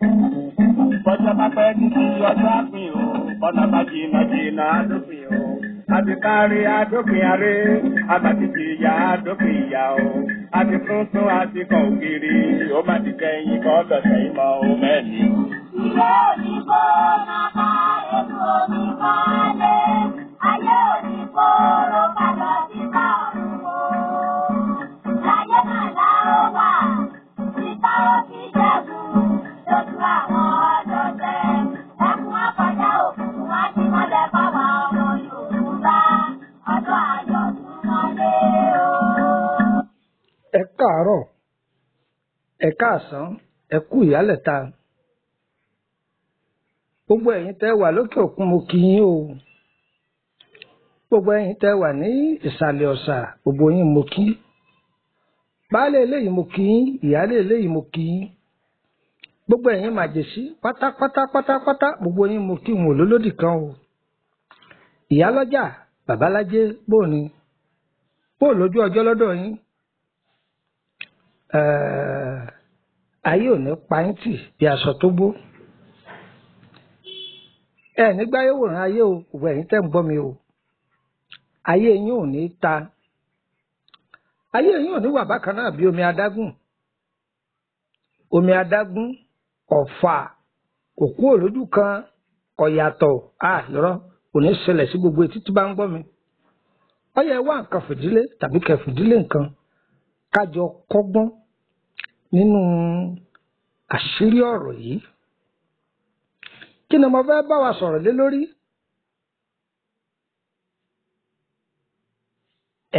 Bọ́jọ́ bá pẹ́ títí ọjọ́ àpín o, bọ́nà bá jìnnà jìnnà àdópin o. Àti kárí àdópin aré, àbàtìtì ìyá àdópin ìyá o. Àti tuntun àti kàn ògiri, ó má ti kẹ́yìn kọ́ lọ́sẹ̀ ìmọ̀ o mẹ́rin. Ilé òyìnbó nàbà èlú òyìnbó lé. Ayé òyìnbó ló padà káàárọ̀. Ẹ káàsán ẹ kú ìyálẹ̀ta. Gbogbo ẹ̀yin tẹ́ wà lókè òkun mo kí yín o. Gbogbo ẹ̀yin tẹ́ wà ní ìsàlẹ̀ ọ̀sà gbogbo yín mo kí. Baálé eléyìí mo kí yín ìyálé eléyìí mo kí yín. Gbogbo ẹ̀yin màjèṣí pátápátá pátápátá gbogbo yín mo kí wọn olólódì kan o. Ìyálọ́jà babalájé bóò ni? Bóò lójú ọjọ́ lọ́dọ̀ yín ayé ò ní bí aṣọ tó gbó ẹ nígbà yóò wòran ayé o òwò ẹ̀yin tẹ́ ń gbọ́ mi o. Ayé yín ò ta. Ayé yín ò wà bákan náà bí omi adágún. Omi adágún ọ̀fà òkú òlójú kan ọ̀yàtọ̀. A lọ́rọ́ kò ṣẹlẹ̀ sí gbogbo etí tí bá ń gbọ́ mi. Ọyẹ wá nǹkan fìdílé tàbí kẹfìdílé nǹkan kájọ kọ́gbọ́n nínú àṣírí ọ̀rọ̀ yìí. Kí ni mo fẹ́ bá wa sọ̀rọ̀ lé lórí?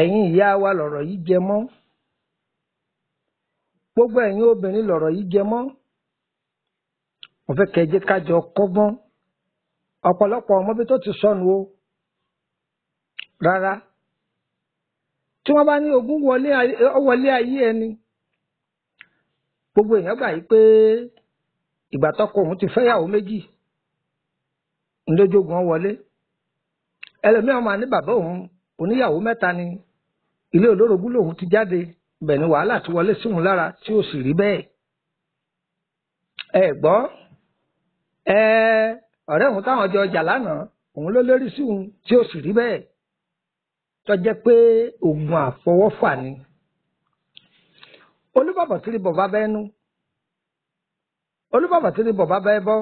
Ẹ̀yin ìyá wa lọ̀rọ̀ yìí jẹ mọ́. Gbogbo ẹ̀yin obìnrin lọ̀rọ̀ yìí jẹ mọ́. Mo fẹ́ kẹ́ ẹ kọ́gbọ́n. Ọ̀pọ̀lọpọ̀ ọmọbi tó ti sọnù o. Rárá. Tí wọ́n bá ní ogún wọlé ayé ẹni gbogbo èèyàn gbà yí pé ìgbà tọkọ òun ti fẹ́yàwó méjì ńlójógun ọ wọlé. Ẹlòmíràn máa ní bàbá òun oníyàwó mẹ́ta ni ilé olórogún lòun ti jáde ibẹ̀ ni wàhálà ti wọlé sí òun lára tí ó sì rí bẹ́ẹ̀. Ẹ gbọ́ ẹ ọ̀rẹ́ òun táwọn jọ jà lánàá òun ló lórí sí òun tí ó sì rí bẹ́ẹ̀. Tó pé oògùn àfọwọ́fà ni olúbàbọ̀ tí bọ̀ bá bẹ́ẹ̀ nú. Olúbàbọ̀ tí bọ̀ bá bẹ́ẹ̀ bọ́.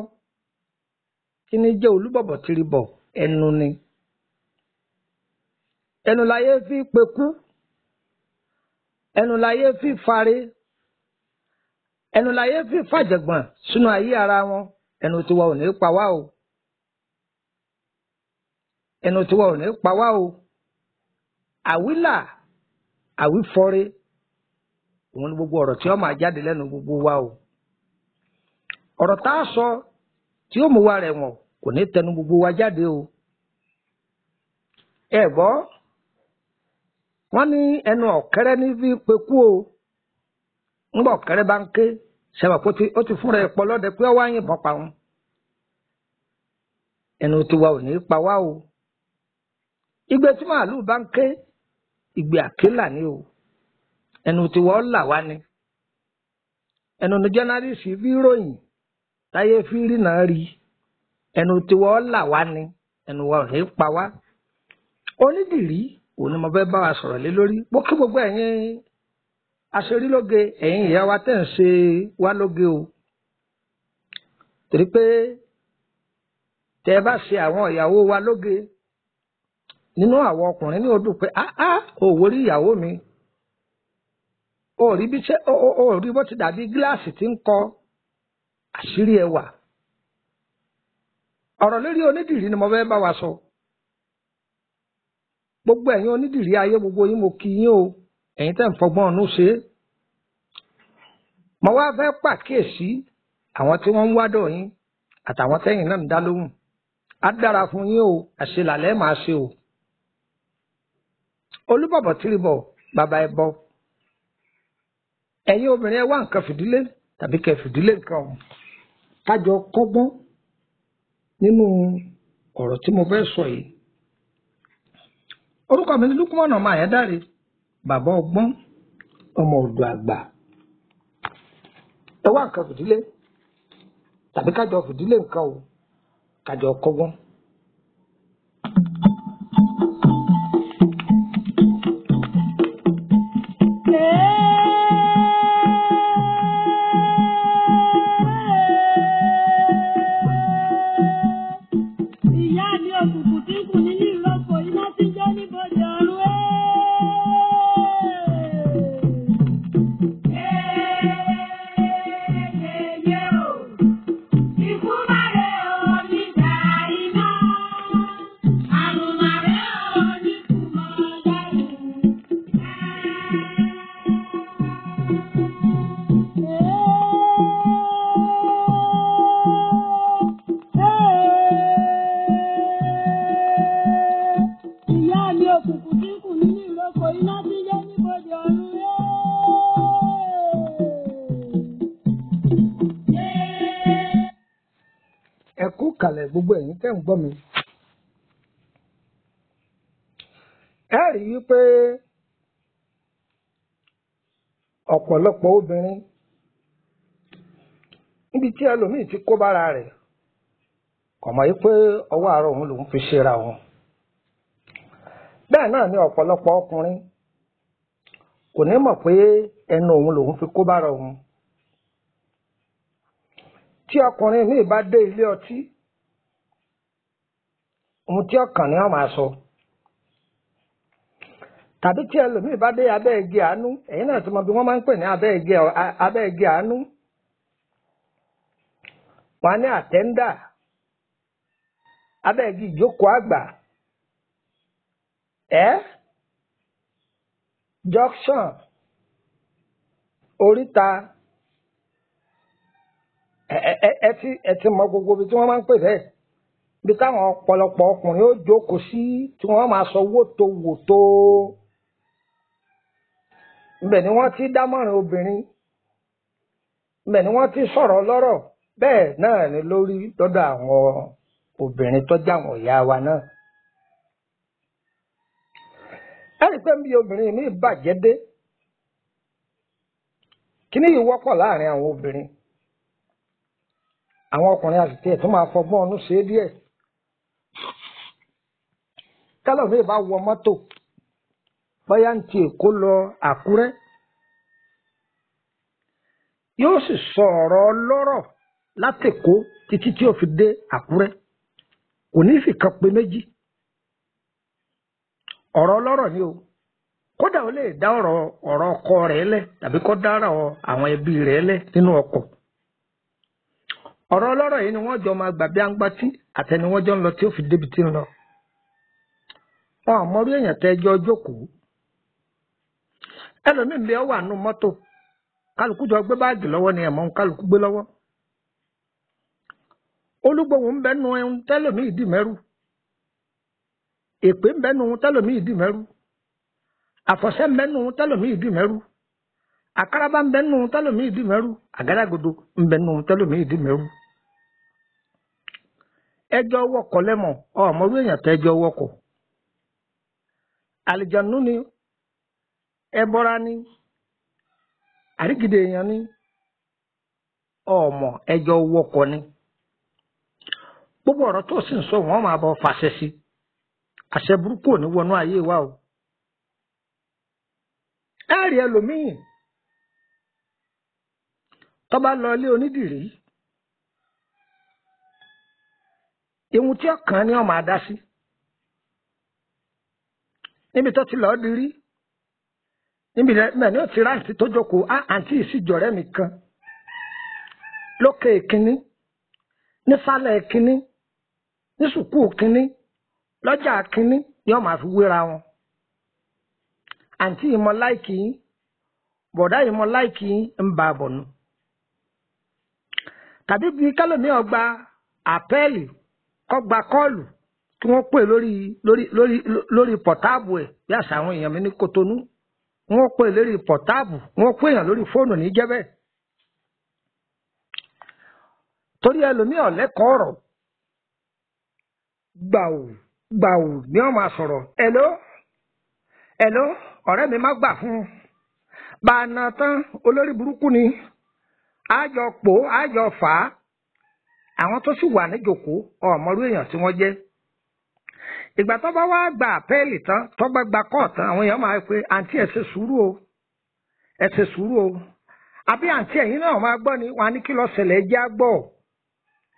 Kí ni jẹ́ olúbàbọ̀ tí bọ̀ ẹnu ni? Ẹnu láyé fi pekú. Ẹnu láyé fi fare ẹnu láyé fi fàjẹ̀gbọ̀n sínú ayé ara wọn. Ẹnu tiwa ò ní pa wá o. Ẹnu tiwa ò ní pa wá o. Àwílà àwífọre òun gbogbo ọ̀rọ̀ tí ó máa jáde lẹ́nu gbogbo wa o. Ọ̀rọ̀ tá a sọ tí ó mú wa rẹ̀ wọ̀n kò ní tẹnu gbogbo wa jáde o. Ẹ gbọ́ wọ́n ní ẹnu ọ̀kẹ́rẹ́ ní fi pekú o. Ńgbà ọ̀kẹ́rẹ́ bá ń ké sẹ́wà kó ó ti fúnra ẹ̀ pọ̀ lọ́dẹ pé ó wá yìnbọn pa wọn ẹnu tiwa ò ní pa wá o. Igbe tí màálùú bá ń ké ìgbé àkélà ni o ẹnu tiwa ó là wá ni. Ẹnu ní jẹnẹrìsì fi ròyìn táyé fi rí náà rí. Ẹnu tiwa ó là wá ni. Ẹnu ò ní pa wá. Onídìrí ni mo fẹ́ bá wa sọ̀rọ̀ lé lórí. Mo kí gbogbo ẹ̀yin aṣerílóge ẹ̀yin ìyá wa tẹ̀ ń ṣe wá lóge o. Torí pé tẹ́ bá ṣe àwọn ìyàwó wa lóge nínú àwọn ọkùnrin ní odò pé áá òwò rí ìyàwó mi ó rí bí ṣe ó rí bó ti dàbí gíláàsì tí ń kọ àṣírí ẹwà. Ọ̀rọ̀ lórí onídìrí ni mo fẹ́ bá wa sọ. Gbogbo ẹ̀yin onídìrí ayé gbogbo yín mo kí yín o. Ẹ̀yin tẹ́ ń fọgbọ́n ọ̀nù ṣe. É mo wá fẹ́ pàkíyèsí àwọn tí wọ́n ń wádọ̀ yín àtàwọn tẹ́yìn náà ń dá lóhùn. Á dára fún yín o àṣelàlẹ́ máa ṣe o. Olúbọ̀bọ̀ tìrìbọ̀ bàbá ẹ bọ ẹ̀yin obìnrin ẹ wá nǹkan fìdílé tàbí kẹ́ fìdílé nǹkan ọ̀hún. Kájọ kọ́gbọ́n nínú ọ̀rọ̀ tí mo fẹ́ sọ yìí. Orúkọ mi ní lukumọ̀nà máa yẹn dáre bàbá ọgbọ́n ọmọ ọ̀dọ̀ àgbà. Ẹ wá nǹkan fìdílé tàbí kájọ fìdílé nǹkan o kájọ kọ́gbọ́n. Kalẹ̀ gbogbo ẹ̀yin tẹ́ ń gbọ́ mi. ẹ rí i pé ọ̀pọ̀lọpọ̀ obìnrin níbi tí ẹlòmíì ti kó bára rẹ̀ kò mọ̀ pé ọwọ́ àárọ̀ òun lòún fi ṣera òun. bẹ́ẹ̀ náà ni ọ̀pọ̀lọpọ̀ ọkùnrin kò ní mọ̀ pé ẹnu òun lòún fi kó bára òun tí ọkùnrin míì bá dé ilé ọtí ohun tí ọkàn ni wọn máa sọ tàbí tí ẹlòmíì bá dé abẹ́ àánú ẹ̀yin náà ti mọ bí wọ́n máa ń pè ní abẹ́ àánú. Wọn á ní àtẹ́ńdà abẹ́ ìjókòó àgbà. Ẹ́ junction oríta. Ẹ ti ẹ ti mọ gbogbo ibi tí wọ́n máa ń pè bẹ́ẹ̀ bí táwọn ọ̀pọ̀lọpọ̀ ọkùnrin ó jókòó sí tí wọ́n máa sọ wótò wòtò ibẹ̀ ni wọ́n ti dámọ̀ràn obìnrin. Ibẹ̀ ni wọ́n ti sọ̀rọ̀ lọ́rọ̀. Bẹ́ẹ̀ náà ni lórí lọ́dọ̀ àwọn obìnrin tó jáwọn ìyá wa náà. ẹnì pé bí obìnrin mi bàjẹ́ dé kíní yìí wọ́pọ̀ láàárín àwọn obìnrin. Àwọn ọkùnrin àti tiẹ̀ tó máa fọgbọ́n ọdún ṣe díẹ̀ tẹ́lọ̀mí bá wọ mọ́tò bóyá ń ti èkó lọ àkúrẹ́ yóò sì sọ ọ̀rọ̀ ọlọ́rọ̀ látèkó títí tí ó fi dé àkúrẹ́. Kò ní fi kan pé méjì. Ọ̀rọ̀ ọlọ́rọ̀ ni o. Kódà ó lè dá ọ̀rọ̀ ọ̀rọ̀ ọkọ rẹ̀ lẹ̀ tàbí kó dá ọ̀rọ̀ àwọn ẹbí rẹ̀ lẹ̀ nínú ọkọ̀. Ọ̀rọ̀ ọlọ́rọ̀ yìí ni wọ́n jọ máa gbà bí àǹgbátí àtẹni wọ́n ń lọ tí ó fi débi tí ń lọ. Mọrí èèyàn tẹ́ ẹjọ́ jókòó. ẹlòmíín bí ọ wà nù mọ́tò kálukú jọ gbé báàgì lọ́wọ́ ni ẹ̀mọ́ kálukú gbé lọ́wọ́. olúgbòhùn ń bẹ nu ẹun tẹ́lòmíì dì mẹ́rù. èpè ń bẹ nu tẹ́lòmíì dì mẹ́rù. àfọ̀ṣẹ́ ń bẹ nu tẹ́lòmíì dì mẹ́rù àkàràbà ń bẹ nù tẹlómìí dì mẹ́rù àgádágodo ń bẹ nù tẹlómìí dì mẹ́rù. ẹjọ́ wọkọ̀ lẹ́mọ̀ ọmọrú èèyàn tẹ́ ẹjọ́ wọkọ̀. Àlìjànú ni ẹbọra ni àrígìdè èèyàn ni ọmọ ẹjọ́ wọkọ̀ ni. gbogbo ọ̀rọ̀ tó sì ń sọ wọ́n máa bọ̀ fàṣẹ sí àṣẹ burúkú ò ní wa o. ẹ rí ẹlòmíì tọ́ba lọ ilé onídìrí ìhun tí ọkàn ni ọmọ adá sí níbi tó ti lọ́ọ́ dirí níbi mẹ́ni ó ti ráǹtí tó jókòó. Á àǹtí ìsìjọ́rẹ́ mi kan. Lókè kínní nísàlẹ̀ kínní ní sùkúù kínní lọ́jà kínní ni ọmọ àfi wéra wọn. Àǹtí ìmọ̀ láìkì yín bọ̀dá ìmọ̀ láìkì yín ń bá a bọ̀ nù. Tàbí bí kálómi ọgbà àpẹ́ẹ̀lì kọ́ gba kọ́ọ̀lù kí wọ́n pè lórí lórí lórí lórí pọ̀táàbù ẹ̀. Bí àṣà àwọn èèyàn mi ní Kotonu. Wọ́n pè lórí pọ̀táàbù. Wọ́n pè èèyàn lórí fóònù ní jẹ́bẹ̀. torí ẹlòmíì ọ̀lẹ́kọ̀ọ́ ọ̀rọ̀. Gbàù gbàù ni wọ́n máa sọ̀rọ̀. Ẹ̀ló ẹ̀ló ọ̀rẹ́ mi má gbà fún un. Na tán olórí burúkú ni. Àjọ pò àjọ fà á. Àwọn tó sì wà níjòkó ọmọrú èèyàn tí wọ́n jẹ́ ìgbà tó bá wá gba àpẹ́ẹ̀lì tán tó bá gba kọ́ọ̀ tán àwọn èèyàn máa pe àǹtí ẹ̀ sùúrù o. Ẹ̀ ṣe sùúrù o. Àbí àǹtí ẹ̀yìn náà máa gbọ́ ni wọn á ní kí lọ ṣẹlẹ̀? Jẹ́ àgbọ̀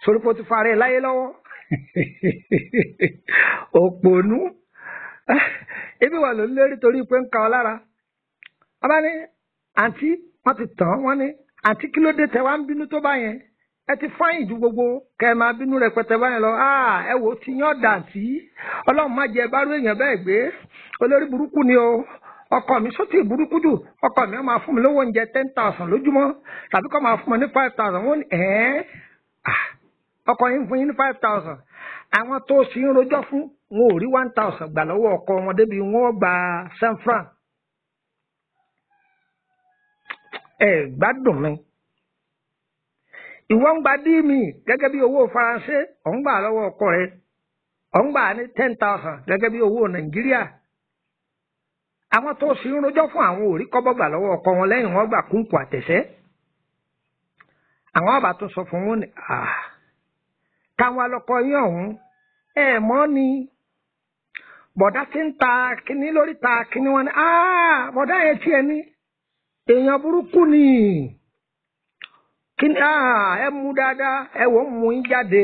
sórí pé ó ti fara ẹ̀ láyé lọ́wọ́. Òpònú. Ebi wà ló lérí torí pé ń ka ọ lára. Bá ní àǹtí wọn ti tàn wọn ní àǹtí kí ló dé tẹ wá ń bínú tó bá yẹn ẹ ti fáyìn ju gbogbo. Kẹ ẹ máa bínú rẹpẹtẹ báyẹn lọ. Ẹ wò ó ti yán dàǹtí. Ọlọ́run má jẹ bárú èèyàn bẹ́ẹ̀ gbé. Olórí burúkú ni o. Ọkọ mi sọ́tì burúkú jù ọkọ mi máa fún mi lówó oúnjẹ ten thousand lójúmọ́. Tàbí kó máa fún mi ní five thousand. Wọ́n ní ẹ̀ẹ́ ọkọ yín fún yín ní five thousand. Àwọn tó sì ń rojọ́ fún wọn ò rí one thousand gbà lọ́wọ́ ọkọ wọn débi wọn gba cent franc ẹ gbádùn mi ìwọ ń gba díìmì gẹ́gẹ́ bí owó faransé ọ̀ gbà lọ́wọ́ ọkọ rẹ. Ọ̀ gbà ní ten thousand gẹ́gẹ́ bí owó nàìjíríà. Àwọn tó sì ń rojọ́ fún àwọn òrí kọ́bọ́ gbà lọ́wọ́ ọkọ wọn lẹ́yìn wọn gbà kúńkù àtẹ̀sẹ́. Àwọn àbá tó sọ fún wọn ni káwọn alọ́kọ yín ọ̀hún ẹ mọ́ ni. Bọ̀dá tí ń ta kíní lórí ta kíní wọn ni bọ̀dá yẹn tiẹ̀ ní èèyàn burúkú ni kíní ẹ mú dáadáa ẹ ó mú yín jáde.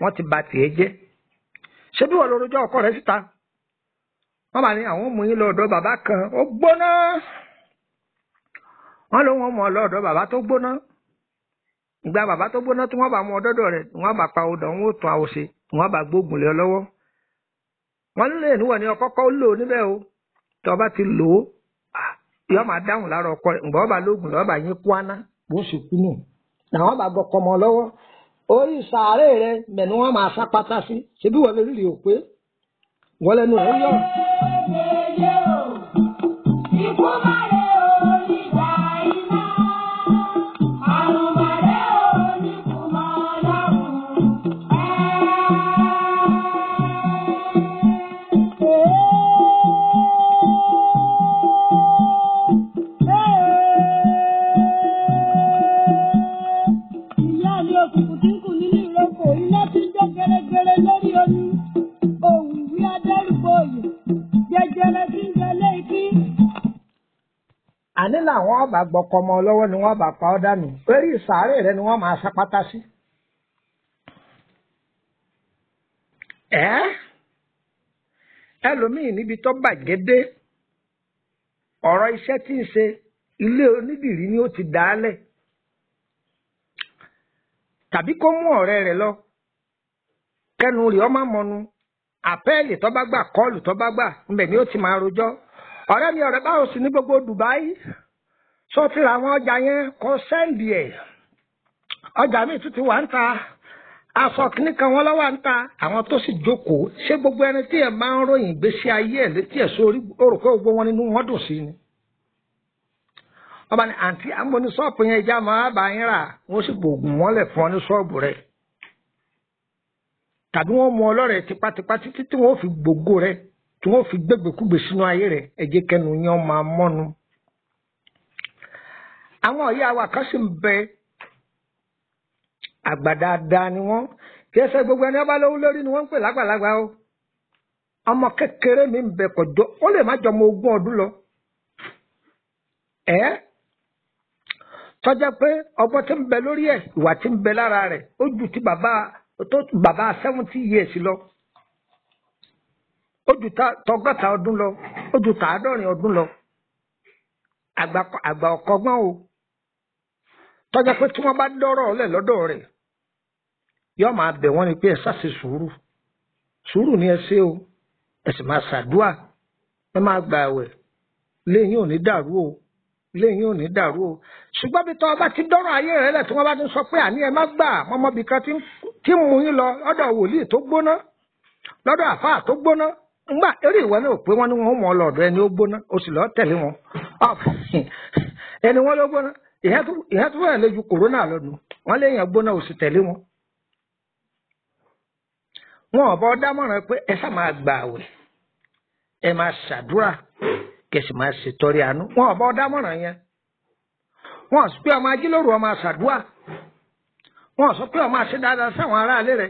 Wọ́n ti bà tiẹ̀ jẹ́. Ṣé bí wọ́n lọ rojọ́ ọkọ rẹ̀ síta? Wọ́n bá ní àwọn mú yín lọ́dọ̀ bàbá kan ó gbóná. Wọ́n ló wọ́n mọ̀ lọ́dọ̀ bàbá tó gbóná. Ìgbà bàbá tó gbóná tí wọ́n bá mú ọdọ́dọ̀ rẹ̀ wọ́n bá pa odò wọn ó tún àwòṣe wọ́n bá gbógun lé ọ lọ́wọ́. Wọ́n lè níwọ̀n ní ọkọ́kọ́ lò ó níbẹ̀ o. Tí wọ́n bá ti lò ó yọ máa dáhùn lára ọkọ rẹ̀. Ǹgbọ́n bá lóògùn lọ́wọ́ bá yín kúáná bó sì kú nù làwọn bá gbọ́kọ mọ́ lọ́wọ́. Orí sàárè rẹ̀ mẹ́ni wọ́n máa sá pátá sí. Ṣebí wọ́n lè rí rí o pé wọ́n lẹ́nu rẹ̀ yọ̀. Ọba gbọ́kọ mọ́ lọ́wọ́ ni wọ́n bá pa ọ́ dànù. Orí sàárè rẹ̀ ni wọ́n máa sá pátá sí. ẹ́? Níbi tó bàjẹ́ dé ọ̀rọ̀ iṣẹ́ tí ń ṣe ilé onídìrí ni ó ti dá a lẹ̀ tàbí kó mú ọ̀rẹ́ rẹ̀ lọ kẹnu rẹ̀ ọmọ mọnu àpẹ́ẹ̀lì tó bá gbà kọ́ọ̀lù tó bá gbà ńbẹ̀ ni ó ti máa rojọ́. Ọ̀rẹ́ mi ọ̀rẹ́ báwo sì ní gbogbo Dubai sọ ti ra àwọn ọjà yẹn kọ sẹ́ǹdì ẹ̀. Ọjà míì tún wà ń ta. Aṣọ kan wọn lọ́wọ́ ń ta. Àwọn tó sì jókòó ṣé gbogbo ẹni tí ẹ máa ń ròyìn ìgbésí ayé ẹ̀ létí ẹ̀ sórí ó rò pé gbogbo wọn nínú wọn dùn sí ni. Ọba ní àǹtí àmọ́ ní ṣọ́ọ̀pù yẹn ìjà máa bá yín rà. Wọ́n sì gbòògùn wọn fún ọ ní ṣọ́ọ̀bù rẹ̀. Tàbí wọ́n mú ọlọ́rẹ̀ tipátipá títí tí wọ́n fi gbogbo rẹ̀ tí wọ́n fi gbégbèkúgbè sínú ayé rẹ̀. Ẹ̀jẹ̀ kẹnu yẹn máa mọ́nu. Àwọn ọ̀yá wa kan sì ń bẹ. Àgbà dáadáa ni wọ́n. Kí ẹsẹ̀ gbogbo ẹni ọba lówó lórí ni wọ́n ń pè lágbàlagbà o. Ọmọ kékeré mi ń bẹ kọjọ ó lè má jọ ọmọ ogún ọdún lọ. Ẹ tọ́jà pé ọgbọ́n tí ń bẹ lórí ẹ̀ ìwà tí ń bẹ lára rẹ̀ ó ju ti bàbá tó bàbá seventy years lọ. Ó ju tọgọ́ta ọdún lọ ó ju tàádọ́rin ọdún lọ. Àgbà ọ̀kọ́gbọ́n o tọ́jà pé tí wọ́n bá dọ́rọ̀ ọ̀lẹ̀ lọ́dọ̀ rẹ̀ yóò máa bẹ̀ wọ́n ni pé ẹ ṣàṣe sùúrù. Sùúrù ni ẹ ṣe o. Ẹ sì máa ṣàdúà. Ẹ máa gbà àwẹ̀. Lẹ́yìn ò ní dàrú o. Lẹ́yìn ò ní dàrú o. Ṣùgbọ́n bí tọ́ bá ti dọ́rọ̀ ayé rẹ̀ lẹ̀ tí wọ́n bá ti sọ pé àní ẹ má gbà mọ́mọ́bì kan tí mú yín lọ lọ́dọ̀ wòlíì tó gbóná lọ́dọ̀ àfáà tó gbóná. Ńgbà eré ìwọ náà pé wọ́n ní wọ́n mọ̀ ọ́ lọ́dọ̀ ẹni ó gbóná o sì lọ́ọ́ tẹ̀lé wọn. Ẹni wọ́n ló gbóná ìhẹ́ tó wẹ̀ lójú kòrónà lọ́nu wọ́n lé èèyàn gbóná o sì tẹ̀lé wọn. wọn ò bọ́ dámọ̀ràn pé ẹ sá máa gbà àwẹ̀ ẹ máa ṣàdúrà kẹsì máa ṣètọrẹ àánú. Wọn ò bọ́ dámọ̀ràn yẹn. Wọn sì pé ọmọ ajílòrò ọmọ àṣàdúà wọn sọ pé máa ṣe dáadáa sáwọn aráalé rẹ.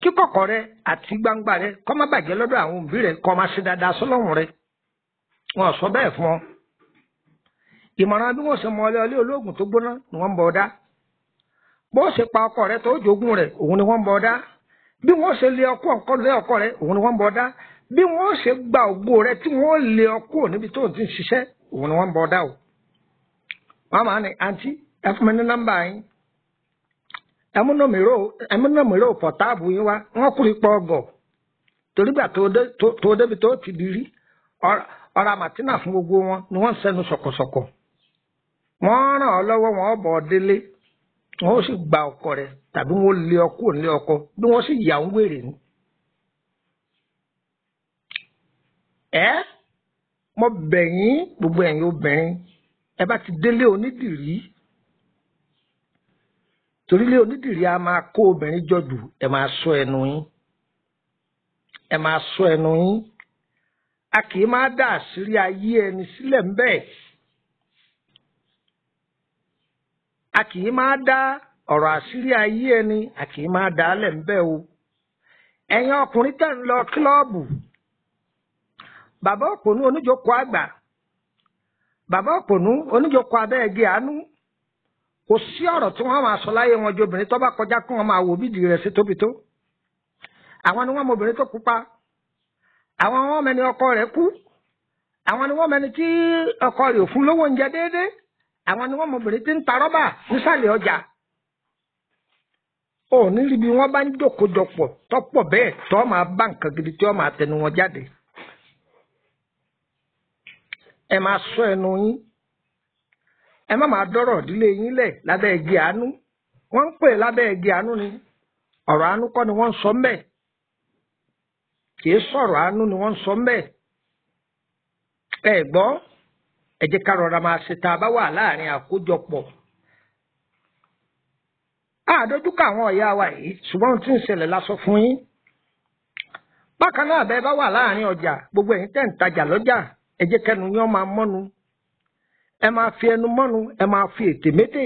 Kí kọ̀kọ̀ rẹ àti gbangba rẹ kó má bàjẹ́ lọ́dọ̀ àwọn òbí rẹ kó máa ṣe dáadáa sọ́lọ́run rẹ. Wọn sọ bẹ́ẹ̀ fún ọ ìmọ̀ràn bí wọ́n ṣe mọ ọlẹ́ ọlẹ́ olóògùn tó gbóná ni wọ́n ń bọ̀ dá bó ṣe pa ọkọ rẹ tó jogún rẹ òun ni wọ́n ń bọ̀ dá bí wọ́n ṣe lé ọkọ ọkọ lé ọkọ rẹ òun ni wọ́n ń bọ̀ dá bí wọ́n ṣe gba ògbó rẹ tí wọ́n lé ọkọ níbi tó ti ṣiṣẹ́ òun ni wọ́n ń bọ̀ dá o. wọ́n máa ní àǹtí ẹ fún mi ní nọ́mbà yín. Ẹmúnàmírò pọ̀táàbù yín wá. Wọ́n kúrò ipò ọgọ̀. Torí gbà tó débi tó ti di rí ọ̀rọ̀ àmàtínà fún gbogbo wọn ni wọ́n ń sẹ́nu sọ̀kọ̀sọ̀kọ̀ wọ́n ràn ọ́ lọ́wọ́ wọn bọ̀ ọ́ délé wọ́n sì gba ọkọ rẹ̀ tàbí wọ́n lé ọkọ nílé ọkọ bí wọ́n sì yà ń wèrè ni. ẹ mo bẹ̀ yín gbogbo ẹ̀yin obìnrin ẹ bá ti délé onídìrí torí lé onídìrí a máa kó obìnrin jọjù ẹ máa sọ ẹnu yín ẹ máa sọ ẹnu yín a kì í máa dá àṣírí ayé ẹni sílẹ̀ ń bẹ́ẹ̀. A kì í máa dá ọ̀rọ̀ àṣírí ayé ẹni a kì í máa dá lẹ̀ ń bẹ́ẹ̀ o. ẹ̀yin ọkùnrin tẹ̀ ń lọ kílọ́ọ̀bù bàbá òpònú oníjókòó àgbà bàbá òpònú oníjókòó abẹ́ẹ̀gì àánú kò sí ọ̀rọ̀ tí wọ́n máa sọ láyé wọn ju obìnrin tó bá kọjá kí wọ́n máa wò bídìí rẹ̀ sí tóbi tó. àwọn ni wọ́n mọ obìnrin tó pupa àwọn wọn mẹni ọkọ rẹ̀ kú àwọn ni wọn mẹni tí ọkọ rẹ̀ ò lówó oúnjẹ déédéé àwọn ni wọn mọ obìnrin tí ń ta rọ́bà nísàlẹ̀ ọjà. Ò ní rí bí wọn bá ń jókòjọpọ̀ tọ́pọ̀ bẹ́ẹ̀ tọ́ máa bá nǹkan gidi tí wọ́n máa tẹnu wọn jáde. Ẹ máa sọ ẹnu yín. Ẹ má máa dọ́rọ̀ ìdílé yín lẹ̀ lábẹ́ igi àánú. Wọ́n ń pè lábẹ́ igi àánú ni. Ọ̀rọ̀ àánú kọ́ ni wọ́n ń sọ mbẹ́ẹ̀ kìí sọ̀rọ̀ àánú ni wọ́n ń sọ mbẹ́ ẹ gbọ́ ẹ jẹ́ ká rọra máa ṣe tá a bá wà láàárín àkójọpọ̀. Àdójúkọ àwọn ọ̀yá wa yìí ṣùgbọ́n tí ń ṣẹlẹ̀ la sọ fún yín. Bákan náà bẹ́ẹ̀ bá wà láàárín ọjà gbogbo ẹ̀yin tẹ́ ń tajà lọ́jà ẹ jẹ́ kẹnu yín máa mọ́nu. Ẹ máa fi ẹnu mọ́nu ẹ máa fi ètè mété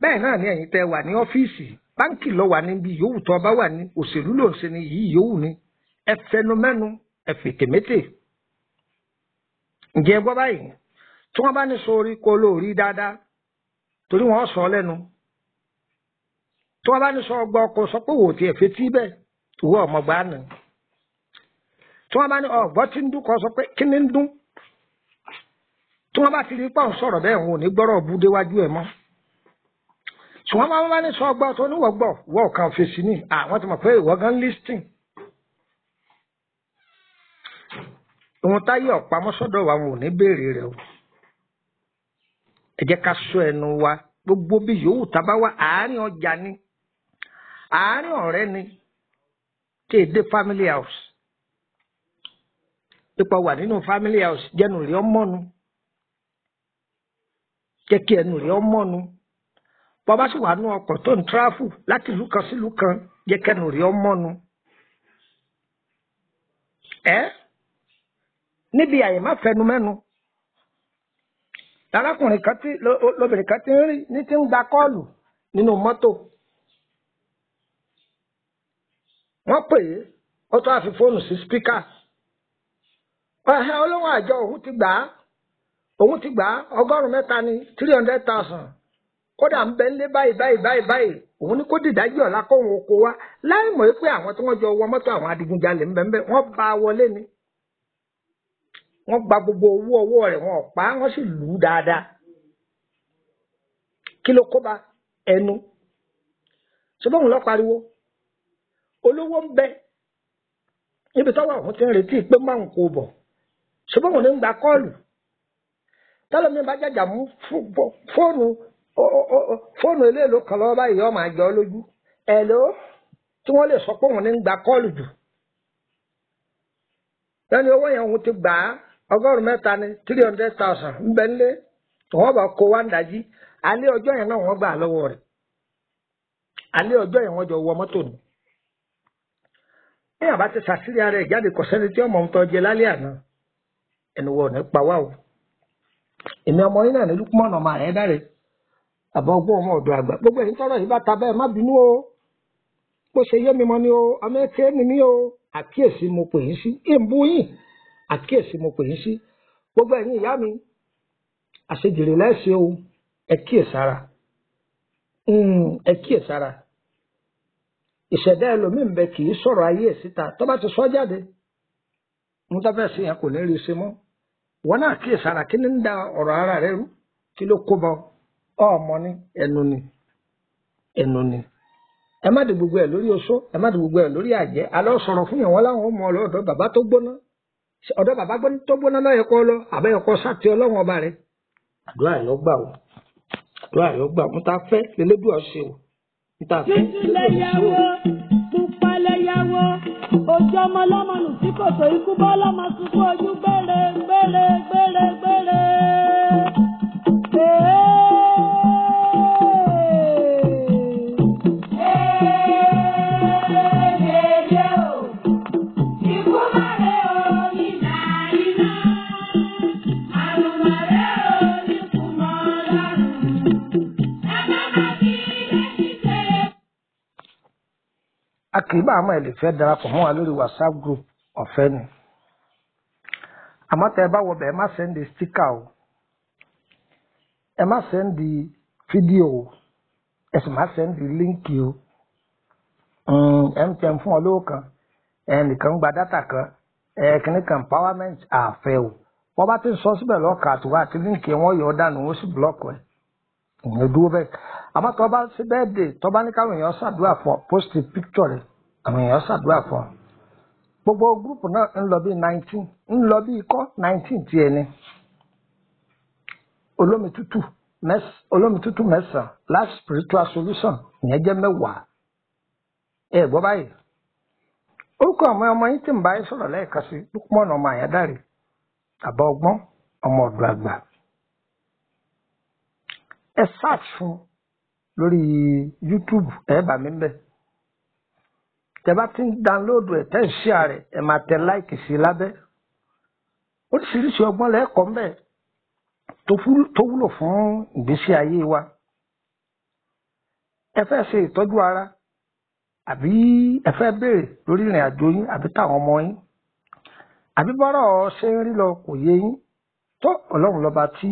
bẹ́ẹ̀ náà ni ẹ̀yin tẹ́ wà ní ọ́fíìsì báńkì lọ wà níbi yòówù tó ọba wà ní òṣèlú ló ṣe ni yìí yòówù ni. Ẹ fẹnu mẹ́nu ẹ fètè mété ǹjẹ́ gbọ́ báyìí? Tí wọ́n bá ní sórí kó lóòrí dáadáa torí wọ́n sọ lẹ́nu. Tí wọ́n bá ní sọ ọgbà ọkọ̀ sọ pé wò ó tiẹ̀ fetí bẹ́ẹ̀ ìwọ ọmọgbà nù tí wọ́n bá ní ọgbọ́ tí ń dún kọ sọ pé kí ni ń dún? Tí wọ́n bá ti rí pọ̀ sọ̀rọ̀ bẹ́ẹ̀ wọn ní gbọ́rọ̀ bú déwájú ẹ̀ mọ́. Ṣùgbọ́n máa bá ní sọ ọgbà tó níwọ̀ gbọ́ wọ́ọ̀ kan fèsì ní àwọn ti mọ̀ pé ìwọ gan listing ohun táyé ọ̀pamọ́ sọ́dọ̀ wa wọn ò ní béèrè rẹ̀ o. Ẹ jẹ́ ká sọ ẹnu wa. Gbogbo bí yòówù tá a bá wà àárín ọjà ni àárín ọ̀rẹ́ ni tí è dé family house. Ipò wà nínú family house jẹ́nu rí ọmọ́nu jẹ́ kí ẹnu rí ọmọ́nu bọ́bá sì wà nú ọkọ̀ tó ń tráfù láti ìlú kan sí ìlú kan jẹ́ kẹ́nu rí ọmọ́nu ẹ́ níbi àyè má fẹnu mẹ́nu. Arákùnrin kan tí lóbìnrin kan ti ń rí ní ti ń gba kọ́ọ̀lù nínú mọ́tò. Wọ́n pè é ó tó àfi fóònù sí spíkà. Ọ̀hẹ́ olóhùn àjọ òun ti gbà á. Òun ti gbà á ọgọ́rùn-ún mẹ́ta ní three hundred thousand. Kódà ń bẹ ń lé báyìí báyìí báyìí báyìí. Òun ní kó dìdájí ọ̀la kó òun kó wá. Láì mọ̀ pé àwọn tí wọ́n jọ wọ mọ́tò àwọn adigunjalè ń bẹ ń bẹ wọ́n bá a wọlé ni wọ́n gba gbogbo owó ọwọ́ rẹ̀ wọ́n pa wọ́n sì lù ú dáadáa. Kí ló kó ba ẹnu? Ṣùgbọ́n lọ pariwo? Olówó ń bẹ. Níbi tọ́wọ́ àwọn ti ń retí pé máa ń kó bọ̀. Ṣùgbọ́n òun ní ń gba kọ́ọ̀lù? Tẹ́lẹ̀mí bá jàjà mú fóònù fóònù eléèló kan lọ́wọ́ báyìí yọ máa jọ lójú. Ẹ̀ló tí wọ́n lè sọ pé òun ní ń gba kọ́ọ̀lù jù. Lẹ́ni owó yẹn òun ti gbà á ọgọ́rùn-ún mẹ́ta ní three hundred thousand ńbẹ ńlé wọ́n bá kó wá ń dájí. Alẹ́ ọjọ́ yẹn náà wọ́n gbà lọ́wọ́ rẹ̀. Alẹ́ ọjọ́ yẹn wọ́n jọ wọ mọ́tò ni. bí àbá ti ṣàṣírí ara ẹ̀ jáde sẹ́ni tí ọmọ ń tọ́ jẹ lálẹ́ àná. Ẹnu wọ̀ ní pa wá o. èmi ọmọ yín náà ní lukumọ̀nà ọmọ rẹ̀ dáre. Àbọ̀ ọgbọ́n ọmọ ọ̀dọ̀ àgbà. Gbogbo ẹ̀yin tọ́rọ̀ yìí bá ta bẹ́ẹ̀ má bínú o. Bó ṣe yé mi mọ́ ni o. Ọmọ èké ni mí o. Àkíyèsí mo pè yín sí. Ìbú yín àkíyèsí mo pè yín sí. Gbogbo ẹ̀yin ìyá mi àṣejèrè lẹ́sẹ̀ o ẹ kíyèsára ẹ kíyèsára ìṣẹ̀dá ẹlòmíì ń bẹ kì í sọ̀rọ̀ ayé ẹ̀ síta. Tó bá ti sọ jáde mo fẹ́ sí yẹn kò ní rí i ṣe mọ́. Wọn náà kíyèsára kí ni ń da ọ̀rọ̀ ara rẹ rú? Kí ló kó bọ ọmọ ní ẹnu ni ẹnu ni. Ẹ má di gbogbo ẹ lórí oṣó ẹ má di gbogbo ẹ lórí àjẹ́. Alọ sọ̀rọ̀ fún yẹn wọn láwọn ọmọ ọlọ́dọ̀ bàbá tó gbóná ọ̀dọ̀ bàbá tó gbóná lọyẹ kọ lọ àbẹyẹkọ sátì Ọlọ́run ọba rẹ. Àdúrà yọ gbà o àdúrà yọ gbà mo ta fẹ́ lẹlẹdùn ọsẹ o mo ta fẹ́ lẹ́yàwó, pupa lẹ́yàwó, ojú ọmọ lọ́mọ nù sí kòtò ikú bọ́ lọ́mọ sunkún ojú gbére gbére gbére gbére. A kì í bá àmọ́ ẹ lè fẹ́ darapọ̀ mọ́ wa lórí whatsapp group ọ̀fẹ́ ni. Àmọ́ tẹ́ ẹ bá wọ bẹ̀ ẹ má sẹ́ndì stíkà o. Ẹ má sẹ́ndì fídíò o. Ẹ sì má sẹ́ndì líǹkì o. Mtn fún ọ lówó kan. Ẹnìkan gba dátà kan. Ẹ̀ẹ́kìnní kan empowerment àfẹ́ o. Wọ́n bá ti sọ síbẹ̀ lọ́ọ̀kà àtiwá àti líǹkì wọn yọ ọ́ dànù wọ́n sì búlọ́ọ̀kì ẹ̀. Ìyẹn dúró bẹ́ẹ̀ àmọ́ tó bá ṣe bẹ́ẹ̀ dé tó bá ní káwọn èèyàn ṣàdúrà fún ọ post picture rẹ̀ àwọn èèyàn ṣàdúrà fún ọ. Gbogbo gúrùpù náà ń lọ bí nineteen ń lọ bí ikọ́ nineteen tiẹ̀ ni. Olómi tútù olómi tútù mẹ́sàn-án last spiritual solution ìyẹn jẹ́ mẹ́wàá. Ẹ gbọ́ báyìí. Orúkọ àwọn ọmọ yín tí ń bá yín sọ̀rọ̀ lẹ́ẹ̀kan sí Lukman ọmọ àyádáre àbá ọgbọ́n ọmọ ọ̀dọ̀ àgbà. Ẹ search fún lórí YouTube ẹ bá mi bẹ. Tẹ bá ti ń download ẹ tẹ ń share rẹ ẹ máa tẹ like sí lábẹ́. Oríṣiríṣi ọgbọ́n lẹ́ẹ̀kọ́ ń bẹ tó wúlò fún ìgbésí ayé wa. Ẹ fẹ́ ṣe ìtọ́jú ara àbí ẹ fẹ́ béèrè lórí ìrìn àjò yín àbí táwọn ọmọ yín? Àbí bọ́rọ̀ ṣe ń rí lọ kò yé yín? Tó ọlọ́run lọ́ba tí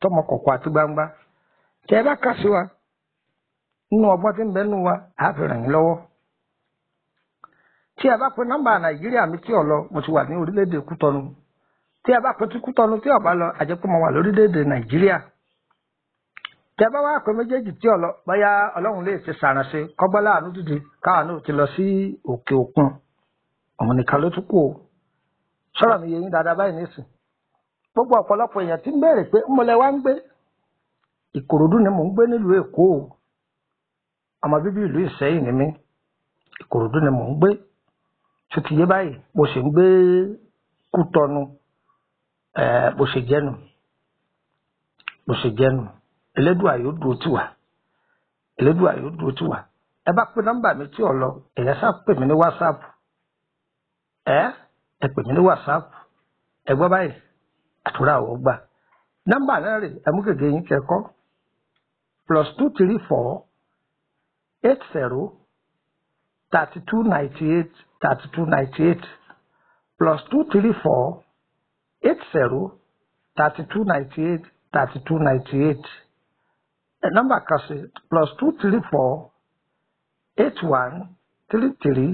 tọmọ kọ̀kọ̀ àti gbangba. Tẹ ẹ bá kà sí wa nínú ọgbọ́n tí ń bẹ nínú wa á fi ràn yín lọ́wọ́. Tí ẹ bá pe nọ́mbà nàìjíríà mi tí ò lọ mo ti wà ní orílẹ̀-èdè kútọ́nu. Tí ẹ bá pe tí kútọ́nu tí ò bá lọ àjẹpọ̀ mo wà lórílẹ̀-èdè nàìjíríà. Tí ẹ bá wá pe méjèèjì tí ò lọ bóyá ọlọ́run lè ṣe sàrànṣe kọ́gbọ́lá àánú dìde káwa náà ti lọ sí òkè òkun. Ọ̀hún nìkan ló tún kù o. Sọ̀rọ̀ mi yẹ yín dáadáa báyìí nísìn. Gbogbo ọ̀pọ̀lọpọ̀ èèyàn ti ń béèrè pé ńmọ̀lẹ́ wa ń gbé? Ìkòròdú ni mò ń gbé nílùú èkó o ọmọ bíbí ìlú ìsẹ́yìn ni mí ìkòròdú ni mò ń gbé. Tó ti yé báyìí? Mo sì ń gbé kútọnu. Bó ṣe jẹ́nu. Bó ṣe jẹ́nu. Elédùà yóò dúró tì wá. Elédùà yóò dúró tì wá. Ẹ bá pé nọ́mbà mi tí ò lọ ẹ̀yẹ sá pè mí ní wásáàpù ẹ ẹ pè mí ní wásáàpù ẹ gbọ́ báyìí. Àtúrà ò gbà. Nọ́mbà náà rè ẹ gègé yín kẹ́kọ̀ọ́ plus two three four eight zero thirty two ninety eight thirty two ninety eight plus two three four eight zero thirty two ninety eight thirty two ninety eight nọ́mbà kan sí plus two three four eight one three three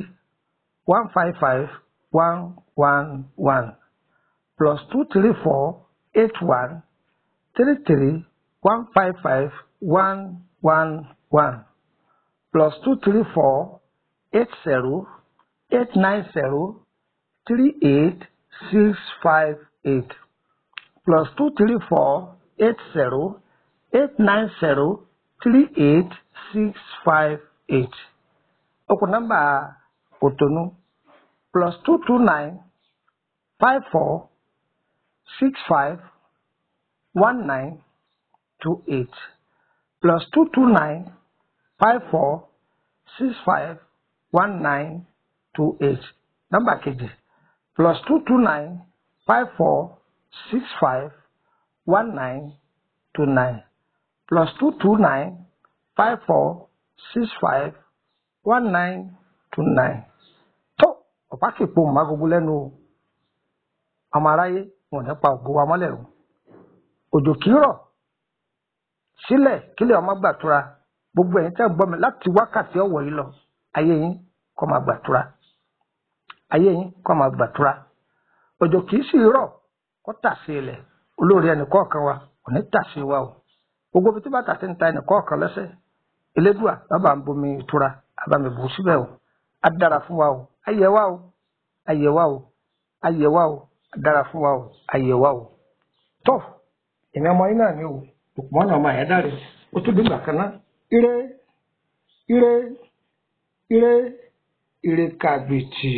one five five one one one. Plus two three four eight one three three one five five one one one plus 234 80 890 38658 plus 234 80 890 38658 okwu nọmba Kotonu plus 229 54 65 1928 plus 229 five four six five one nine two eight. Nọ́mbà kejì plus two two nine five four six five one nine two nine. Plus two two nine five four six five one nine two nine. Tó ọ̀pá kì í pohùn má gbogbo lẹ́nu o. Ọmọ aráyé wọn ò ní pa ògo wa mọ́lẹ̀ o. Òjò kì í rọ̀ sílẹ̀ kílẹ̀ ọmọ gbàtura gbogbo ẹ̀yin tẹ́ gbọ́ mi láti wákàtí ọ̀wọ̀ yìí lọ ayé yín kó máa gbàtura. Ayé yín kó máa gbàtura. Òjò kì í sì rọ̀ kó tà sí ilẹ̀. Olórí ẹnìkọ̀ọ̀kan wa kò ní tà sí wa o. Gbogbo ibi tí bàtà ti ń ta ẹnìkọ̀ọ̀kan lẹ́sẹ̀. Elédùà bàbá ń bomi ìtura àbàmì bù síbẹ̀ o. Á dára fún wa o. Ayẹ wa o. Ayẹ wa o. Ayẹ wa o. Á dára fún wa o. Ayẹ wa o. Tó èmi ọmọ yín náà ni o. Òpómọ́nà ọmọ àyẹ́dá rẹ̀ ó tún dìgbà kan náà ire ire ire kàbìtì.